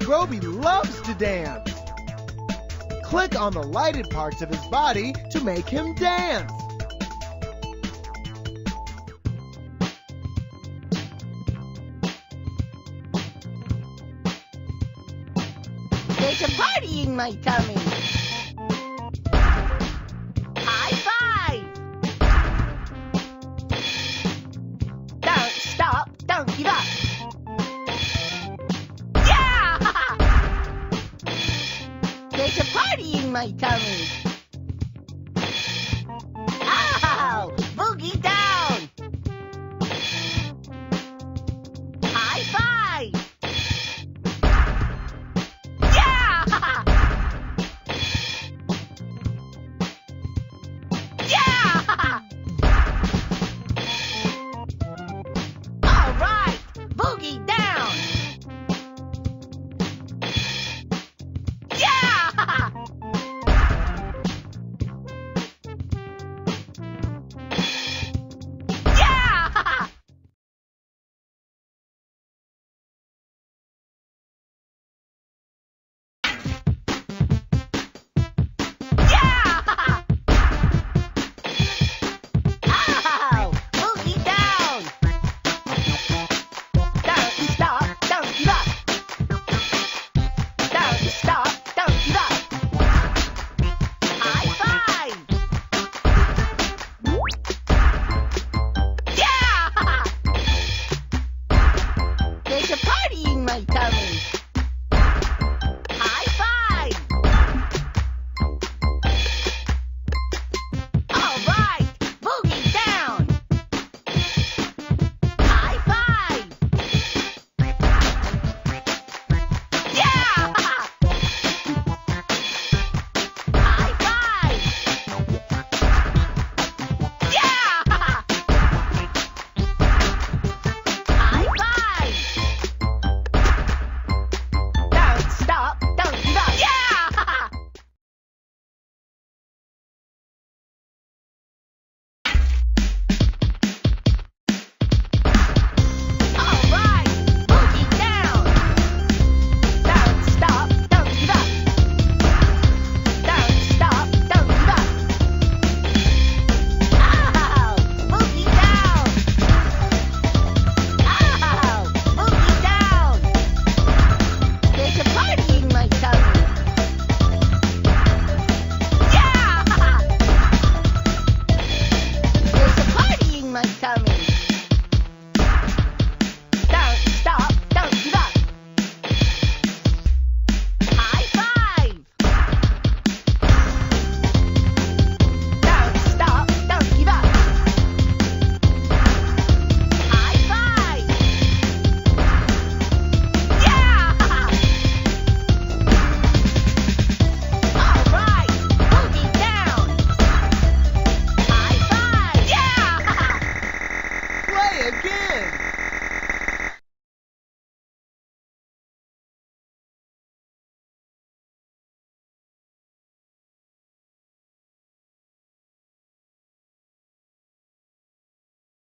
Brobee loves to dance. Click on the lighted parts of his body to make him dance. There's a party in my tummy. Yeah! There's It's a partying my town.